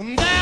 That.